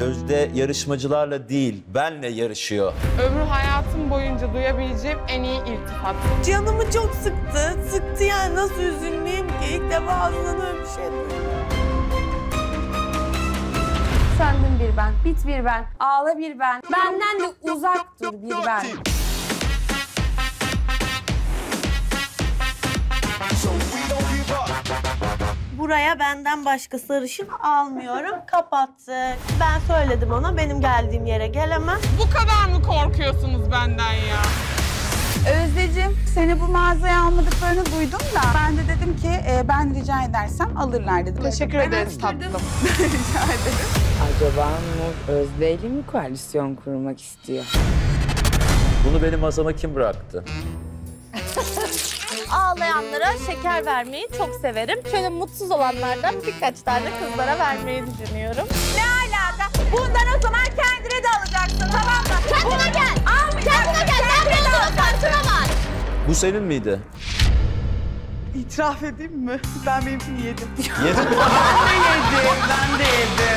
Özde yarışmacılarla değil, benle yarışıyor. Ömrü hayatım boyunca duyabileceğim en iyi iltifat. Canımı çok sıktı. Sıktı yani nasıl üzülmeyeyim ki? İlk defa ağzından öyle bir şey duydum. Söndüm bir ben, bit bir ben, ağla bir ben. Benden de uzak dur bir ben. Buraya benden başka sarışın almıyorum. Kapattık. Ben söyledim ona benim geldiğim yere gelemez. Bu kadar mı korkuyorsunuz benden ya? Özdeciğim seni bu mağazaya almadıklarını duydum da ben de dedim ki e, ben rica edersem alırlar dedim. Teşekkür ederiz tatlım. rica ederim. Acaba Nur Özde'yle mi koalisyon kurmak istiyor? Bunu benim masama kim bıraktı? Ağlayanlara şeker vermeyi çok severim. Şöyle mutsuz olanlardan birkaç tane kızlara vermeyi düşünüyorum. Ne alaka? Bundan o zaman kendine de alacaksın tamam mı? Kendine gel. Kendine gel. Kendine de var. Bu senin miydi? İtiraf edeyim mi? Ben benimkini yedim. Yedin mi? Ben de yedim, ben de yedim.